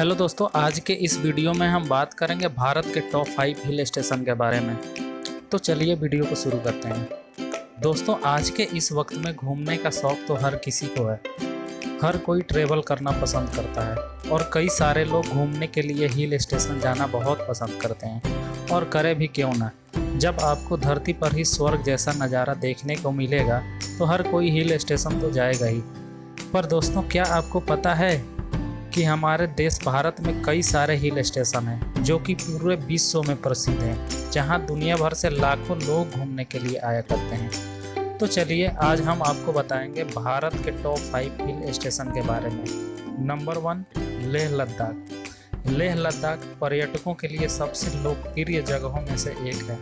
Hello दोस्तों, आज के इस वीडियो में हम बात करेंगे भारत के टॉप फाइव हिल स्टेशन के बारे में। तो चलिए वीडियो को शुरू करते हैं। दोस्तों, आज के इस वक्त में घूमने का शौक तो हर किसी को है। हर कोई ट्रेवल करना पसंद करता है और कई सारे लोग घूमने के लिए हिल स्टेशन जाना बहुत पसंद करते हैं। और करे भी क्यों ना? जब आपको धरती पर ही स्वर्ग जैसा नज़ारा देखने को मिलेगा तो हर कोई हिल स्टेशन तो जाएगा ही। पर दोस्तों, क्या आपको पता है कि हमारे देश भारत में कई सारे हिल स्टेशन हैं, जो कि पूरे विश्व में प्रसिद्ध हैं, जहाँ दुनिया भर से लाखों लोग घूमने के लिए आया करते हैं। तो चलिए, आज हम आपको बताएँगे भारत के टॉप फाइव हिल स्टेशन के बारे में। Number one Leh Ladakh. Leh Ladakh पर्यटकों के लिए सबसे लोकप्रिय जगहों में से एक है।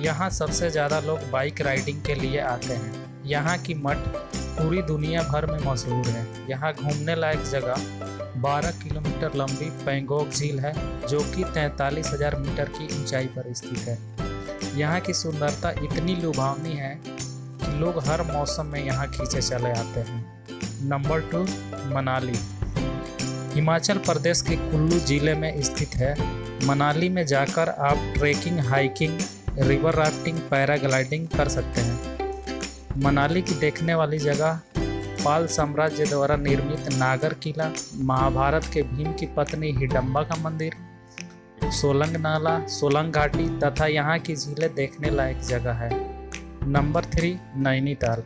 यहाँ सबसे ज़्यादा लोग बाइक राइडिंग के लिए आते हैं। यहाँ की मठ पूरी दुनिया भर में मशहूर है। यहाँ घूमने लायक जगह 12 किलोमीटर लंबी पैंगोंग झील है, जो कि तैंतालीस हज़ार मीटर की ऊंचाई पर स्थित है। यहाँ की सुंदरता इतनी लुभावनी है कि लोग हर मौसम में यहाँ खींचे चले आते हैं। Number two, Manali. Himachal Pradesh के कुल्लू ज़िले में स्थित है। मनाली में जाकर आप trekking, hiking, river rafting, paragliding कर सकते हैं। मनाली की देखने वाली जगह पाल साम्राज्य द्वारा निर्मित नागर किला, महाभारत के भीम की पत्नी हिडम्बा का मंदिर सोलंग नाला सोलंग घाटी तथा यहाँ की झीलें देखने लायक जगह है। Number three, Nainital.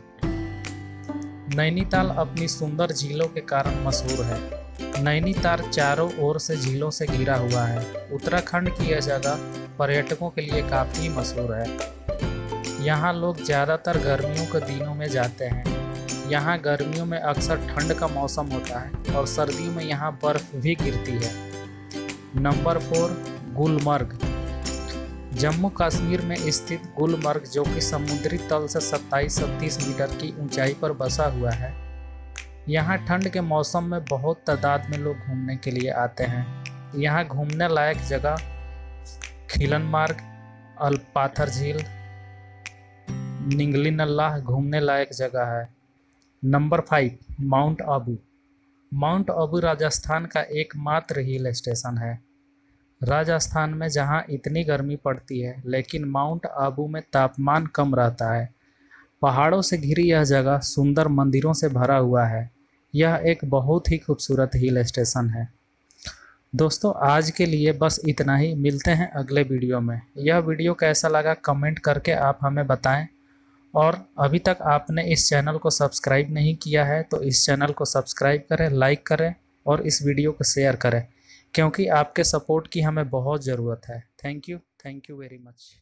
नैनीताल अपनी सुंदर झीलों के कारण मशहूर है। नैनीताल चारों ओर से झीलों से घिरा हुआ है। उत्तराखंड की यह जगह पर्यटकों के लिए काफ़ी मशहूर है। यहाँ लोग ज़्यादातर गर्मियों के दिनों में जाते हैं। यहाँ गर्मियों में अक्सर ठंड का मौसम होता है और सर्दियों में यहाँ बर्फ़ भी गिरती है। Number four, Gulmarg. Jammu Kashmir में स्थित गुलमर्ग, जो कि समुद्री तल से सत्ताईस सत्तीस मीटर की ऊंचाई पर बसा हुआ है, यहाँ ठंड के मौसम में बहुत तादाद में लोग घूमने के लिए आते हैं। यहाँ घूमने लायक जगह खिलन मार्ग, अलपाथर झील निंगली नल्लाह घूमने लायक जगह है। Number five, Mount Abu. Mount Abu Rajasthan का एकमात्र हिल स्टेशन है। राजस्थान में जहाँ इतनी गर्मी पड़ती है, लेकिन माउंट आबू में तापमान कम रहता है। पहाड़ों से घिरी यह जगह सुंदर मंदिरों से भरा हुआ है। यह एक बहुत ही खूबसूरत हिल स्टेशन है। दोस्तों, आज के लिए बस इतना ही। मिलते हैं अगले वीडियो में। यह वीडियो कैसा लगा कमेंट करके आप हमें बताएँ। और अभी तक आपने इस चैनल को सब्सक्राइब नहीं किया है तो इस चैनल को सब्सक्राइब करें, लाइक करें और इस वीडियो को शेयर करें, क्योंकि आपके सपोर्ट की हमें बहुत ज़रूरत है। Thank you thank you very much.